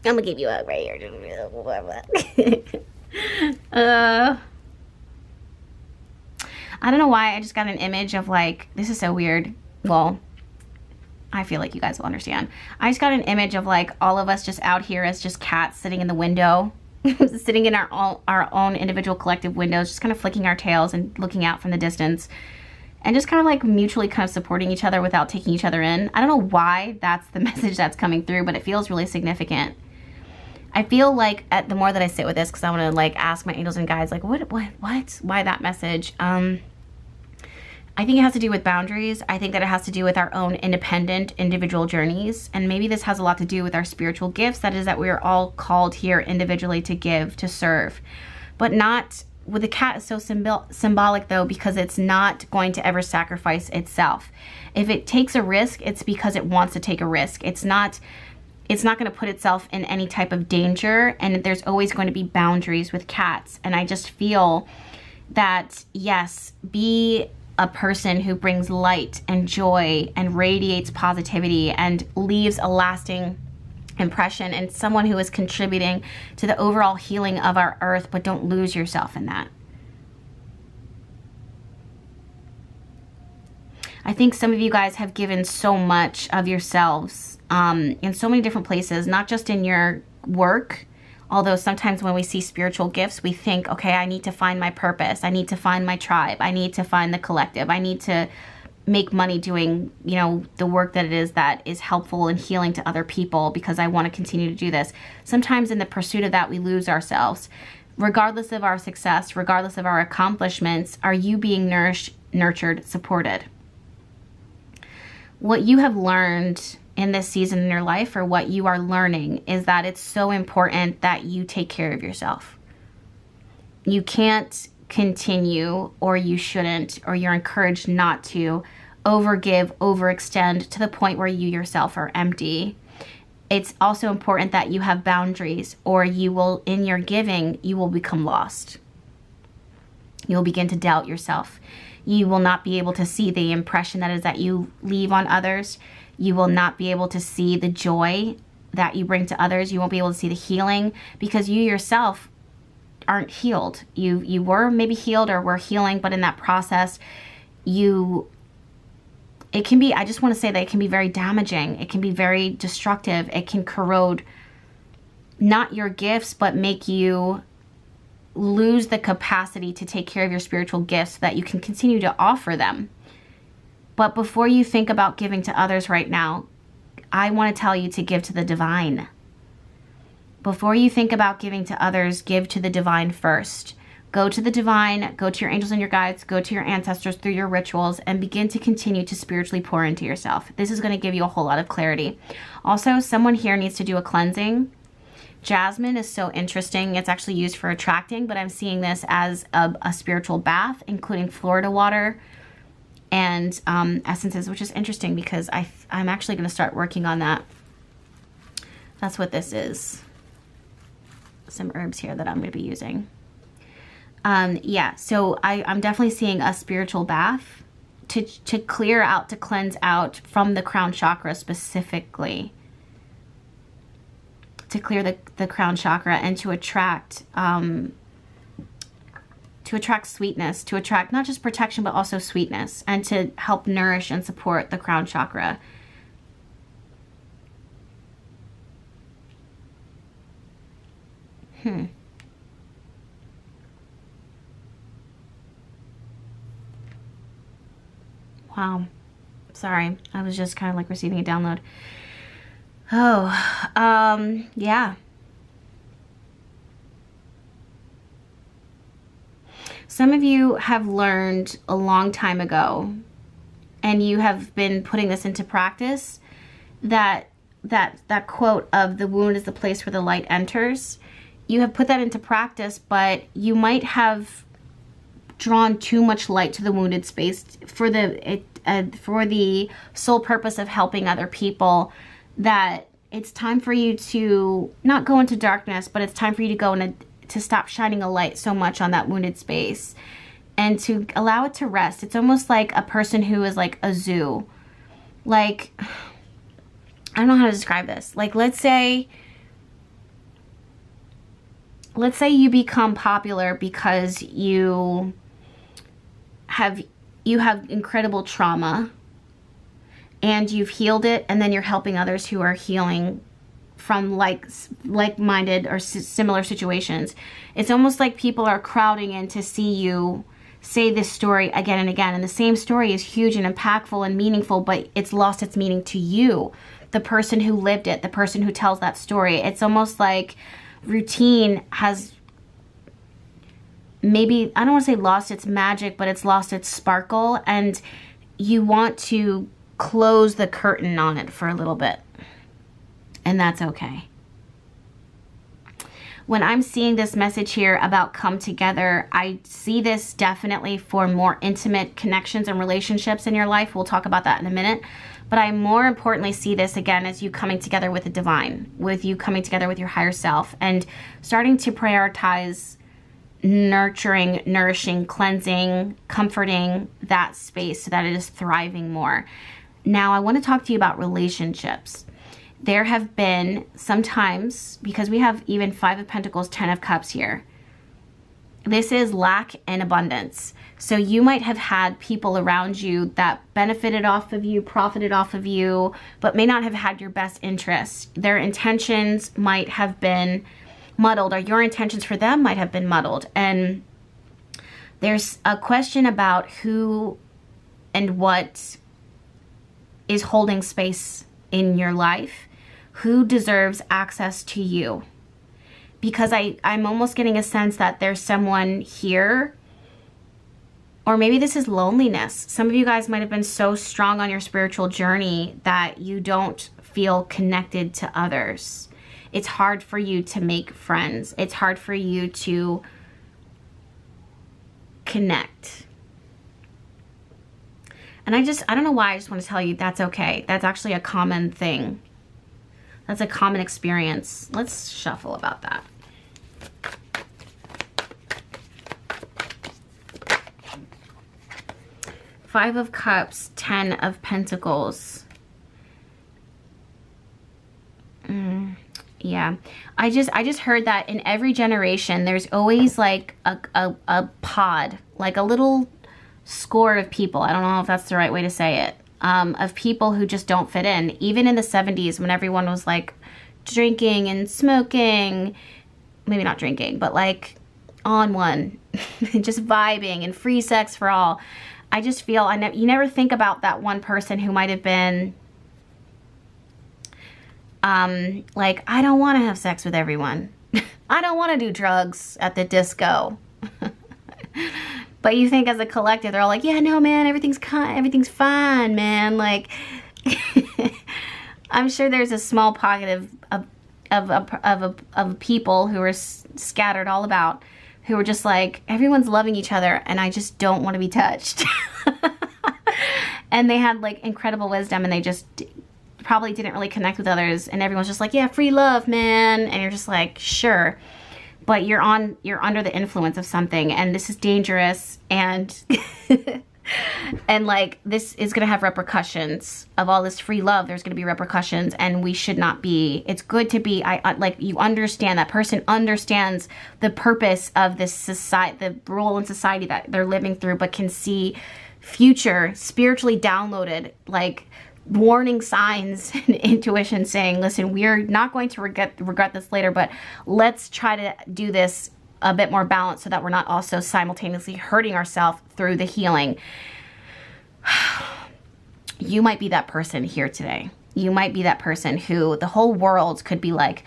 I'm gonna give you a hug right here. uh, I don't know why. I just got an image of like, this is so weird. Well, I feel like you guys will understand. I just got an image of like all of us just out here as just cats sitting in the window, sitting in our our own individual collective windows, just kind of flicking our tails and looking out from the distance and just kind of like mutually kind of supporting each other without taking each other in. I don't know why that's the message that's coming through, but it feels really significant. I feel like at the more that I sit with this, because I want to like ask my angels and guides, like what, what, what, why that message? Um, I think it has to do with boundaries. I think that it has to do with our own independent individual journeys. And maybe this has a lot to do with our spiritual gifts. That is that we are all called here individually to give, to serve, but not with the cat is so symbol symbolic though because it's not going to ever sacrifice itself. If it takes a risk, it's because it wants to take a risk. It's not it's not going to put itself in any type of danger and there's always going to be boundaries with cats and I just feel that yes, be a person who brings light and joy and radiates positivity and leaves a lasting impression and someone who is contributing to the overall healing of our earth, but don't lose yourself in that. I think some of you guys have given so much of yourselves um, in so many different places, not just in your work, although sometimes when we see spiritual gifts, we think, okay, I need to find my purpose. I need to find my tribe. I need to find the collective. I need to make money doing, you know, the work that it is that is helpful and healing to other people because I want to continue to do this. Sometimes in the pursuit of that, we lose ourselves. Regardless of our success, regardless of our accomplishments, are you being nourished, nurtured, supported? What you have learned in this season in your life or what you are learning is that it's so important that you take care of yourself. You can't continue or you shouldn't or you're encouraged not to overgive, overextend to the point where you yourself are empty. It's also important that you have boundaries or you will, in your giving, you will become lost. You'll begin to doubt yourself. You will not be able to see the impression that is that you leave on others. You will not be able to see the joy that you bring to others. You won't be able to see the healing because you yourself aren't healed. You you were maybe healed or were healing, but in that process, you it can be I just want to say that it can be very damaging. It can be very destructive. It can corrode not your gifts, but make you lose the capacity to take care of your spiritual gifts so that you can continue to offer them. But before you think about giving to others right now, I want to tell you to give to the divine. Before you think about giving to others, give to the divine first. Go to the divine, go to your angels and your guides, go to your ancestors through your rituals, and begin to continue to spiritually pour into yourself. This is going to give you a whole lot of clarity. Also, someone here needs to do a cleansing. Jasmine is so interesting. It's actually used for attracting, but I'm seeing this as a, a spiritual bath, including Florida water and um, essences, which is interesting because I, I'm actually going to start working on that. That's what this is some herbs here that I'm going to be using. Um, yeah, so I, I'm definitely seeing a spiritual bath to, to clear out, to cleanse out from the crown chakra specifically. To clear the, the crown chakra and to attract um, to attract sweetness, to attract not just protection, but also sweetness, and to help nourish and support the crown chakra Hmm. Wow. Sorry. I was just kind of like receiving a download. Oh, um, yeah. Some of you have learned a long time ago and you have been putting this into practice that that that quote of the wound is the place where the light enters you have put that into practice, but you might have drawn too much light to the wounded space for the it, uh, for the sole purpose of helping other people that it's time for you to not go into darkness but it's time for you to go and to stop shining a light so much on that wounded space and to allow it to rest. It's almost like a person who is like a zoo. Like i don't know how to describe this. Like let's say let's say you become popular because you have you have incredible trauma and you've healed it and then you're helping others who are healing from like like-minded or similar situations. It's almost like people are crowding in to see you say this story again and again. And the same story is huge and impactful and meaningful but it's lost its meaning to you the person who lived it the person who tells that story. It's almost like routine has maybe, I don't want to say lost its magic, but it's lost its sparkle and you want to close the curtain on it for a little bit. And that's okay. When I'm seeing this message here about come together, I see this definitely for more intimate connections and relationships in your life. We'll talk about that in a minute. But I more importantly see this again as you coming together with the divine, with you coming together with your higher self and starting to prioritize nurturing, nourishing, cleansing, comforting that space so that it is thriving more. Now, I want to talk to you about relationships. There have been sometimes, because we have even Five of Pentacles, Ten of Cups here, this is lack and abundance. So you might have had people around you that benefited off of you, profited off of you, but may not have had your best interests. Their intentions might have been muddled or your intentions for them might have been muddled. And there's a question about who and what is holding space in your life, who deserves access to you. Because I, I'm almost getting a sense that there's someone here, or maybe this is loneliness. Some of you guys might have been so strong on your spiritual journey that you don't feel connected to others. It's hard for you to make friends. It's hard for you to connect. And I just, I don't know why, I just want to tell you that's okay. That's actually a common thing. That's a common experience. Let's shuffle about that. Five of Cups, Ten of Pentacles. Mm, yeah, I just I just heard that in every generation, there's always like a, a, a pod, like a little score of people. I don't know if that's the right way to say it. Um, of people who just don't fit in. Even in the 70s when everyone was like drinking and smoking, maybe not drinking, but like on one, just vibing and free sex for all. I just feel I ne- you never think about that one person who might have been um, like, I don't want to have sex with everyone. I don't want to do drugs at the disco. but you think as a collective, they're all like, yeah, no, man, everything's everything's fine, man. Like, I'm sure there's a small pocket of of of of, of, of people who are scattered all about, who are just like, everyone's loving each other, and I just don't want to be touched. and they had like incredible wisdom, and they just probably didn't really connect with others, and everyone's just like, yeah, free love, man, and you're just like, sure. But you're on you're under the influence of something and this is dangerous and and like this is going to have repercussions. Of all this free love there's going to be repercussions and we should not be. It's good to be i like you understand that person understands the purpose of this society the role in society that they're living through but can see future spiritually downloaded like warning signs and intuition saying, listen, we're not going to regret, regret this later, but let's try to do this a bit more balanced so that we're not also simultaneously hurting ourselves through the healing. you might be that person here today. You might be that person who the whole world could be like,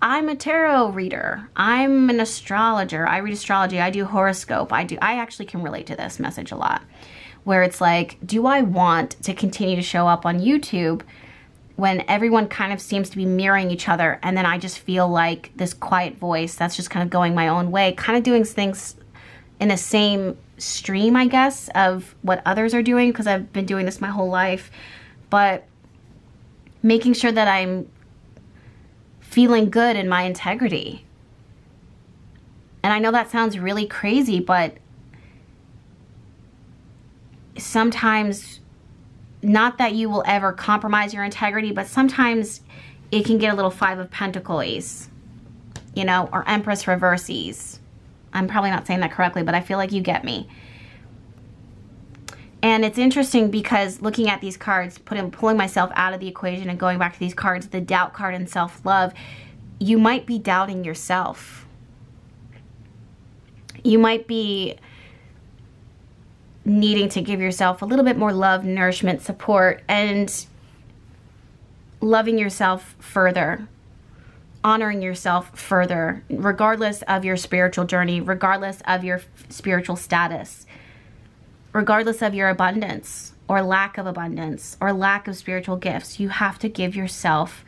I'm a tarot reader. I'm an astrologer. I read astrology. I do horoscope. I do I actually can relate to this message a lot where it's like, do I want to continue to show up on YouTube when everyone kind of seems to be mirroring each other and then I just feel like this quiet voice that's just kind of going my own way, kind of doing things in the same stream, I guess, of what others are doing because I've been doing this my whole life. But making sure that I'm feeling good in my integrity. And I know that sounds really crazy, but sometimes not that you will ever compromise your integrity, but sometimes it can get a little five of pentacles, you know, or empress reverses. I'm probably not saying that correctly, but I feel like you get me. And it's interesting because looking at these cards, putting, pulling myself out of the equation and going back to these cards, the doubt card and self-love, you might be doubting yourself. You might be needing to give yourself a little bit more love, nourishment, support, and loving yourself further, honoring yourself further, regardless of your spiritual journey, regardless of your spiritual status, regardless of your abundance or lack of abundance or lack of spiritual gifts. You have to give yourself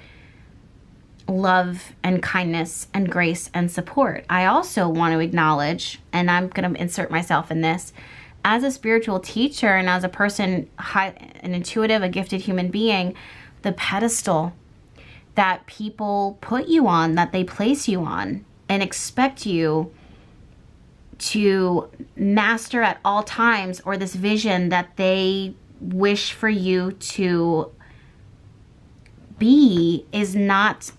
love and kindness and grace and support. I also want to acknowledge, and I'm going to insert myself in this as a spiritual teacher and as a person, high, an intuitive, a gifted human being, the pedestal that people put you on, that they place you on, and expect you to master at all times, or this vision that they wish for you to be is not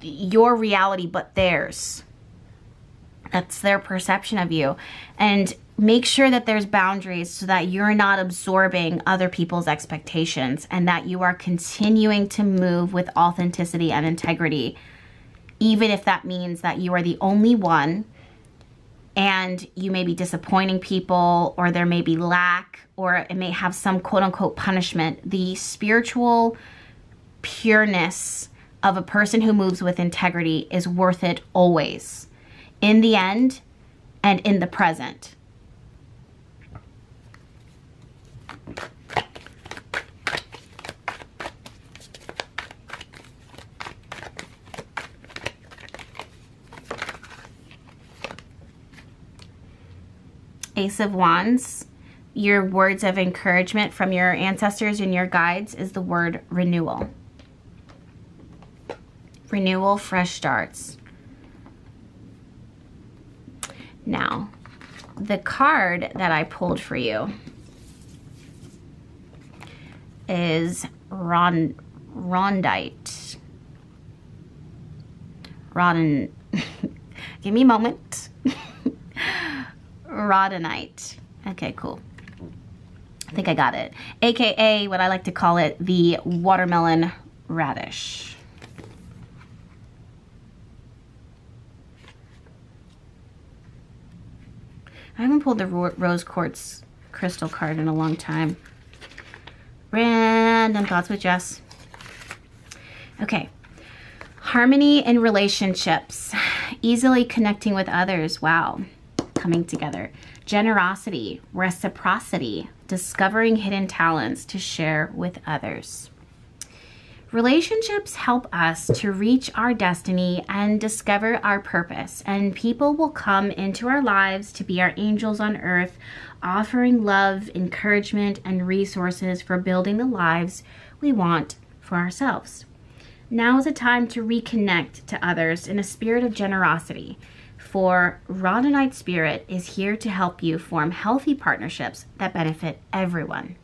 your reality but theirs. That's their perception of you. And make sure that there's boundaries so that you're not absorbing other people's expectations and that you are continuing to move with authenticity and integrity, even if that means that you are the only one and you may be disappointing people, or there may be lack, or it may have some quote unquote punishment. The spiritual pureness of a person who moves with integrity is worth it always, in the end and in the present. Ace of Wands, your words of encouragement from your ancestors and your guides is the word renewal. Renewal, fresh starts. Now, the card that I pulled for you is Ron, Rondite. Ron, give me a moment. rhodonite. Okay, cool. I think I got it. AKA what I like to call it, the watermelon radish. I haven't pulled the rose quartz crystal card in a long time. Random thoughts with Jess. Okay. Harmony in relationships. Easily connecting with others. Wow coming together. Generosity, reciprocity, discovering hidden talents to share with others. Relationships help us to reach our destiny and discover our purpose, and people will come into our lives to be our angels on earth, offering love, encouragement, and resources for building the lives we want for ourselves. Now is a time to reconnect to others in a spirit of generosity for Rhodonite Spirit is here to help you form healthy partnerships that benefit everyone.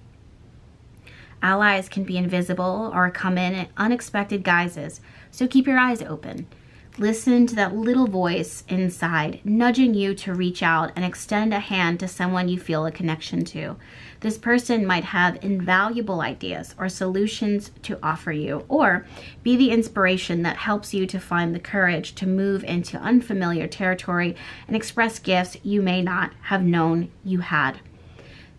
Allies can be invisible or come in unexpected guises, so keep your eyes open. Listen to that little voice inside, nudging you to reach out and extend a hand to someone you feel a connection to. This person might have invaluable ideas or solutions to offer you, or be the inspiration that helps you to find the courage to move into unfamiliar territory and express gifts you may not have known you had.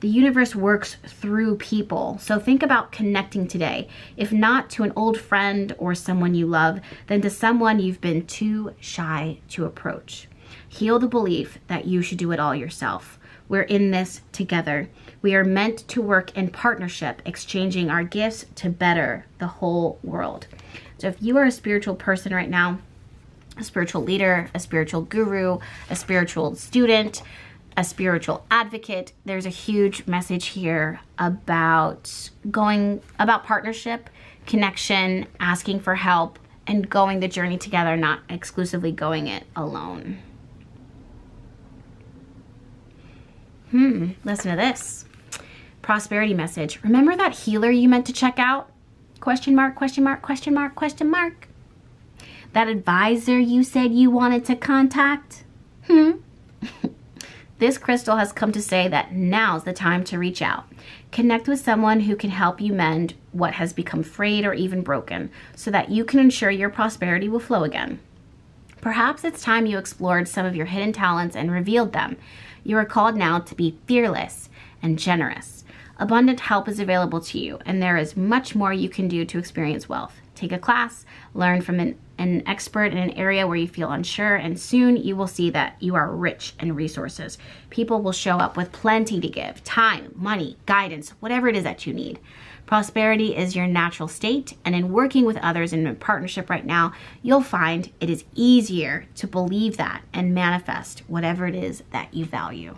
The universe works through people. So think about connecting today. If not to an old friend or someone you love, then to someone you've been too shy to approach. Heal the belief that you should do it all yourself. We're in this together. We are meant to work in partnership, exchanging our gifts to better the whole world. So if you are a spiritual person right now, a spiritual leader, a spiritual guru, a spiritual student, a spiritual advocate. There's a huge message here about going about partnership, connection, asking for help, and going the journey together, not exclusively going it alone. Hmm, listen to this. Prosperity message. Remember that healer you meant to check out? Question mark, question mark, question mark, question mark. That advisor you said you wanted to contact? Hmm. This crystal has come to say that now's the time to reach out. Connect with someone who can help you mend what has become frayed or even broken so that you can ensure your prosperity will flow again. Perhaps it's time you explored some of your hidden talents and revealed them. You are called now to be fearless and generous. Abundant help is available to you, and there is much more you can do to experience wealth. Take a class, learn from an an expert in an area where you feel unsure, and soon you will see that you are rich in resources. People will show up with plenty to give time, money, guidance, whatever it is that you need. Prosperity is your natural state, and in working with others in a partnership right now, you'll find it is easier to believe that and manifest whatever it is that you value.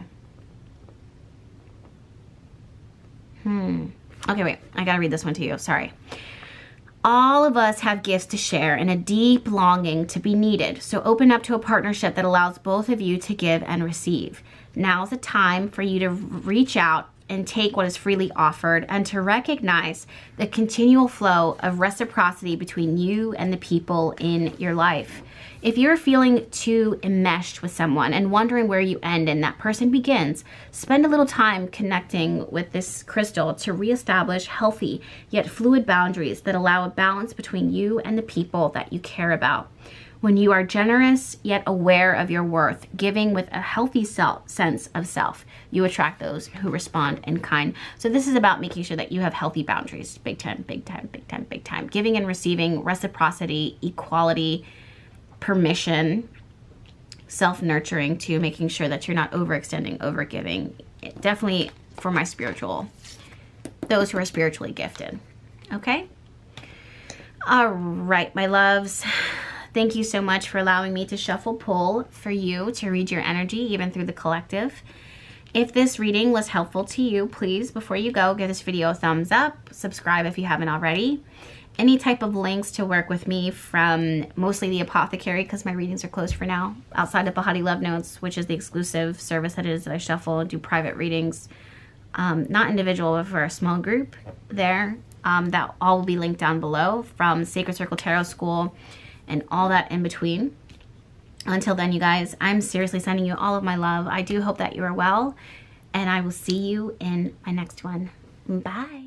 Hmm. Okay, wait, I gotta read this one to you. Sorry. All of us have gifts to share and a deep longing to be needed. So open up to a partnership that allows both of you to give and receive. Now's the time for you to reach out and take what is freely offered and to recognize the continual flow of reciprocity between you and the people in your life. If you're feeling too enmeshed with someone and wondering where you end and that person begins, spend a little time connecting with this crystal to reestablish healthy yet fluid boundaries that allow a balance between you and the people that you care about. When you are generous yet aware of your worth, giving with a healthy self, sense of self, you attract those who respond in kind. So this is about making sure that you have healthy boundaries. Big time, big time, big time, big time. Giving and receiving, reciprocity, equality, permission, self-nurturing to making sure that you're not overextending, overgiving. Definitely for my spiritual, those who are spiritually gifted. Okay? All right, my loves. Thank you so much for allowing me to shuffle pull for you to read your energy, even through the collective. If this reading was helpful to you, please, before you go, give this video a thumbs up, subscribe if you haven't already. Any type of links to work with me from mostly the apothecary, because my readings are closed for now, outside of Behati Love Notes, which is the exclusive service that it is that I shuffle and do private readings, um, not individual, but for a small group there. Um, that all will be linked down below from Sacred Circle Tarot School and all that in between. Until then, you guys, I'm seriously sending you all of my love. I do hope that you are well, and I will see you in my next one. Bye.